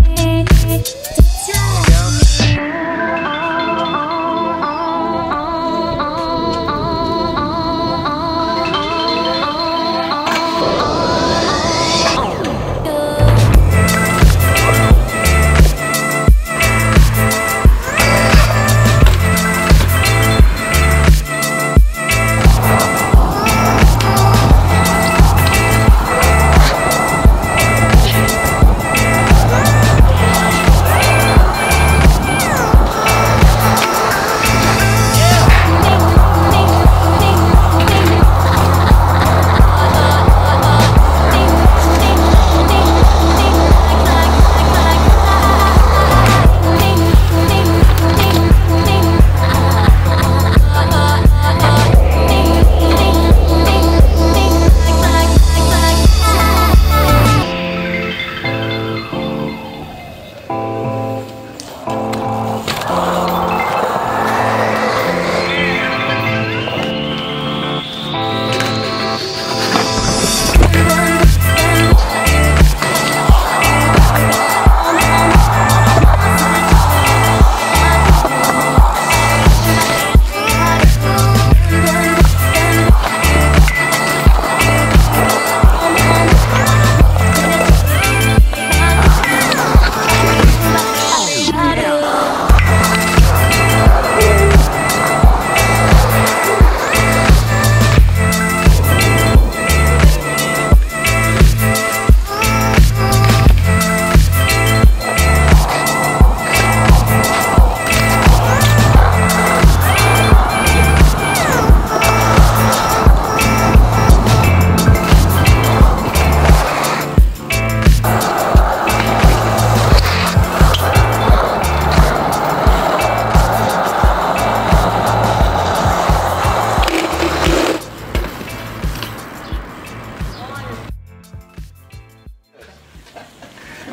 Thank you.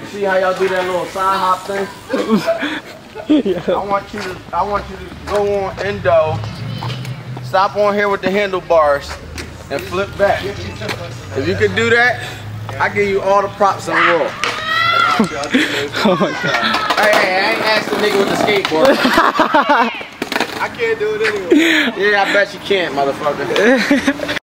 See how y'all do that little side hop thing? I want you to I want you to go on endo, stop on here with the handlebars, and flip back. If you can do that, I give you all the props in the world. oh my god. Hey, hey, I ain't asked the nigga with the skateboard. I can't do it anyway. yeah, I bet you can't, motherfucker.